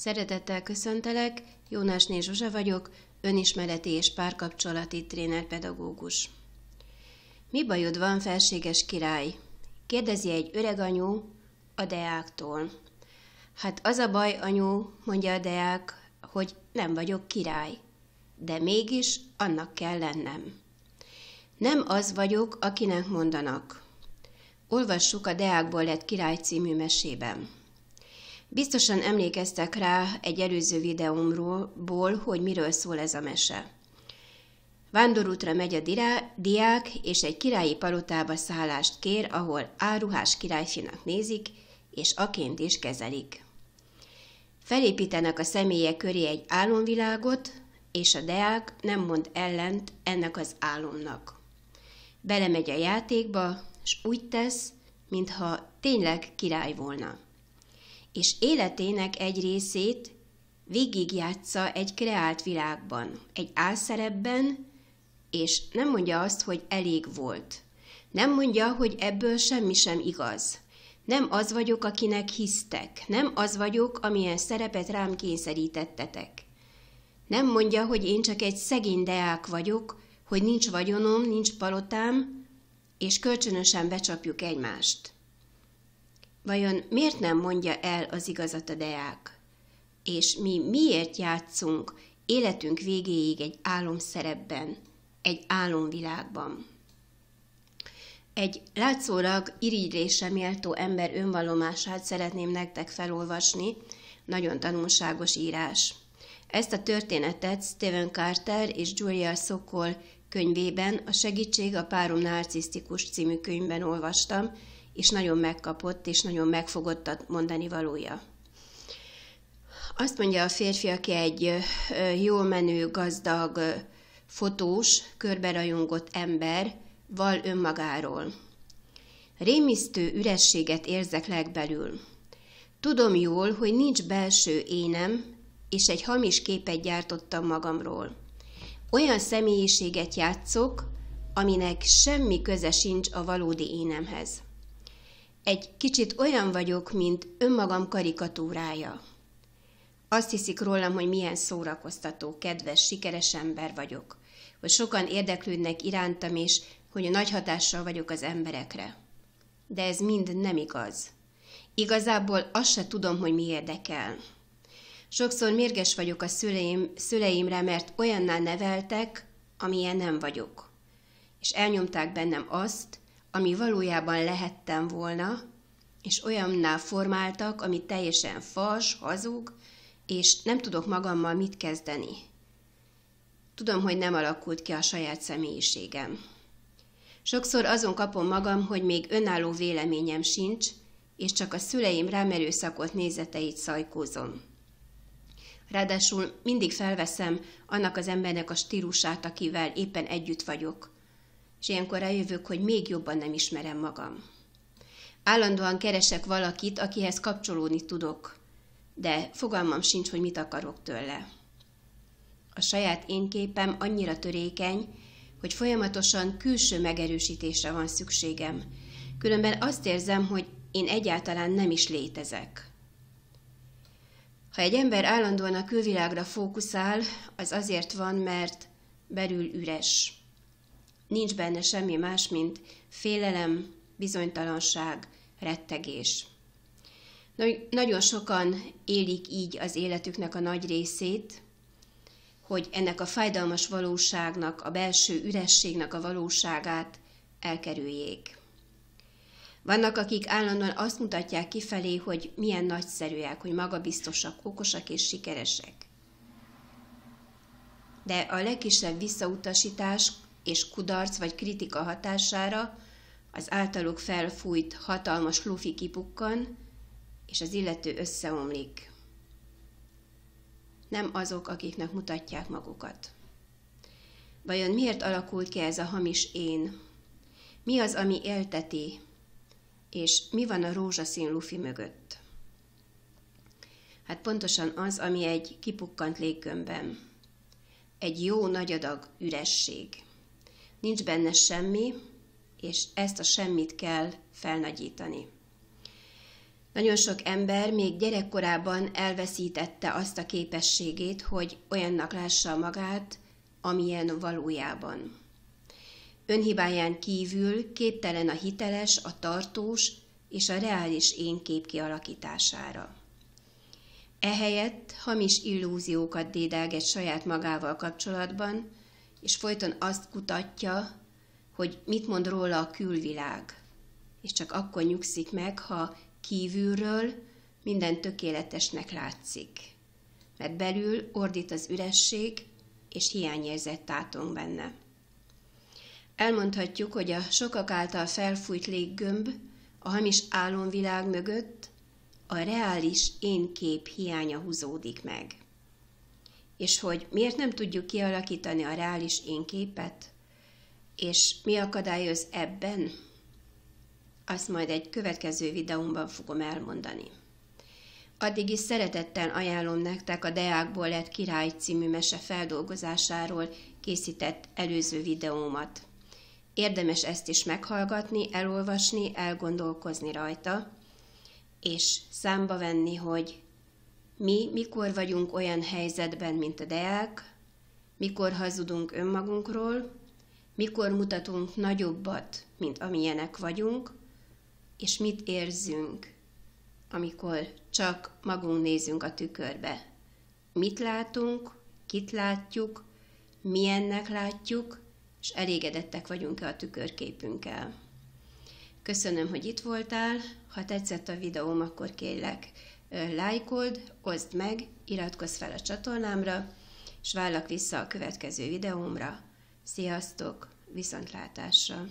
Szeretettel köszöntelek, Jónásné Zsuzsa vagyok, önismereti és párkapcsolati trénerpedagógus. Mi bajod van, felséges király? Kérdezi egy öreg anyu a deáktól. Hát az a baj, anyu, mondja a deák, hogy nem vagyok király, de mégis annak kell lennem. Nem az vagyok, akinek mondanak. Olvassuk a Deákból lett király című mesében. Biztosan emlékeztek rá egy előző videómról, hogy miről szól ez a mese. Vándorútra megy a dirá, diák, és egy királyi palotába szállást kér, ahol áruhás királyfinak nézik, és aként is kezelik. Felépítenek a személyek köré egy álomvilágot, és a deák nem mond ellent ennek az álomnak. Belemegy a játékba, és úgy tesz, mintha tényleg király volna és életének egy részét végigjátsza egy kreált világban, egy álszerepben, és nem mondja azt, hogy elég volt. Nem mondja, hogy ebből semmi sem igaz. Nem az vagyok, akinek hisztek. Nem az vagyok, amilyen szerepet rám kényszerítettetek. Nem mondja, hogy én csak egy szegény deák vagyok, hogy nincs vagyonom, nincs palotám, és kölcsönösen becsapjuk egymást. Vajon miért nem mondja el az igazat a deák? És mi miért játszunk életünk végéig egy álomszerepben, egy álomvilágban? Egy látszólag irigylésre méltó ember önvallomását szeretném nektek felolvasni, nagyon tanulságos írás. Ezt a történetet Stephen Carter és Julia Sokol könyvében, a Segítség a párom narcisztikus című könyvben olvastam, és nagyon megkapott, és nagyon megfogott a mondani valója. Azt mondja a férfi, aki egy jól menő, gazdag, fotós, körberajongott ember, val önmagáról. Rémisztő ürességet érzek legbelül. Tudom jól, hogy nincs belső énem, és egy hamis képet gyártottam magamról. Olyan személyiséget játszok, aminek semmi köze sincs a valódi énemhez. Egy kicsit olyan vagyok, mint önmagam karikatúrája. Azt hiszik rólam, hogy milyen szórakoztató, kedves, sikeres ember vagyok, hogy sokan érdeklődnek irántam, és hogy nagy hatással vagyok az emberekre. De ez mind nem igaz. Igazából azt se tudom, hogy mi érdekel. Sokszor mérges vagyok a szüleim, szüleimre, mert olyannál neveltek, amilyen nem vagyok. És elnyomták bennem azt, ami valójában lehettem volna, és olyannál formáltak, ami teljesen fals, hazug, és nem tudok magammal mit kezdeni. Tudom, hogy nem alakult ki a saját személyiségem. Sokszor azon kapom magam, hogy még önálló véleményem sincs, és csak a szüleim rám erőszakolt nézeteit szajkózom. Ráadásul mindig felveszem annak az embernek a stílusát, akivel éppen együtt vagyok, és ilyenkor rájövök, hogy még jobban nem ismerem magam. Állandóan keresek valakit, akihez kapcsolódni tudok, de fogalmam sincs, hogy mit akarok tőle. A saját én képem annyira törékeny, hogy folyamatosan külső megerősítésre van szükségem. Különben azt érzem, hogy én egyáltalán nem is létezek. Ha egy ember állandóan a külvilágra fókuszál, az azért van, mert belül üres. Nincs benne semmi más, mint félelem, bizonytalanság, rettegés. Nagyon sokan élik így az életüknek a nagy részét, hogy ennek a fájdalmas valóságnak, a belső ürességnek a valóságát elkerüljék. Vannak, akik állandóan azt mutatják kifelé, hogy milyen nagyszerűek, hogy magabiztosak, okosak és sikeresek. De a legkisebb visszautasítás és kudarc vagy kritika hatására az általuk felfújt hatalmas lufi kipukkan, és az illető összeomlik. Nem azok, akiknek mutatják magukat. Vajon miért alakult ki ez a hamis én? Mi az, ami élteti? És mi van a rózsaszín lufi mögött? Hát pontosan az, ami egy kipukkant léggömbben. Egy jó nagy adag üresség. Nincs benne semmi, és ezt a semmit kell felnagyítani. Nagyon sok ember még gyerekkorában elveszítette azt a képességét, hogy olyannak lássa magát, amilyen valójában. Önhibáján kívül képtelen a hiteles, a tartós és a reális énkép kialakítására. Ehelyett hamis illúziókat dédelget saját magával kapcsolatban, és folyton azt kutatja, hogy mit mond róla a külvilág, és csak akkor nyugszik meg, ha kívülről minden tökéletesnek látszik, mert belül ordít az üresség, és hiányérzet tátong benne. Elmondhatjuk, hogy a sokak által felfújt léggömb a hamis álomvilág mögött a reális énkép hiánya húzódik meg. És hogy miért nem tudjuk kialakítani a reális énképet, és mi akadályoz ebben, azt majd egy következő videómban fogom elmondani. Addig is szeretettel ajánlom nektek a Deákból lett király című mese feldolgozásáról készített előző videómat. Érdemes ezt is meghallgatni, elolvasni, elgondolkozni rajta, és számba venni, hogy mi mikor vagyunk olyan helyzetben, mint a deák, mikor hazudunk önmagunkról, mikor mutatunk nagyobbat, mint amilyenek vagyunk, és mit érzünk, amikor csak magunk nézünk a tükörbe. Mit látunk, kit látjuk, milyennek látjuk, és elégedettek vagyunk-e a tükörképünkkel. Köszönöm, hogy itt voltál, ha tetszett a videóm, akkor kérlek, lájkold, oszd meg, iratkozz fel a csatornámra, és vállak vissza a következő videómra. Sziasztok, viszontlátásra!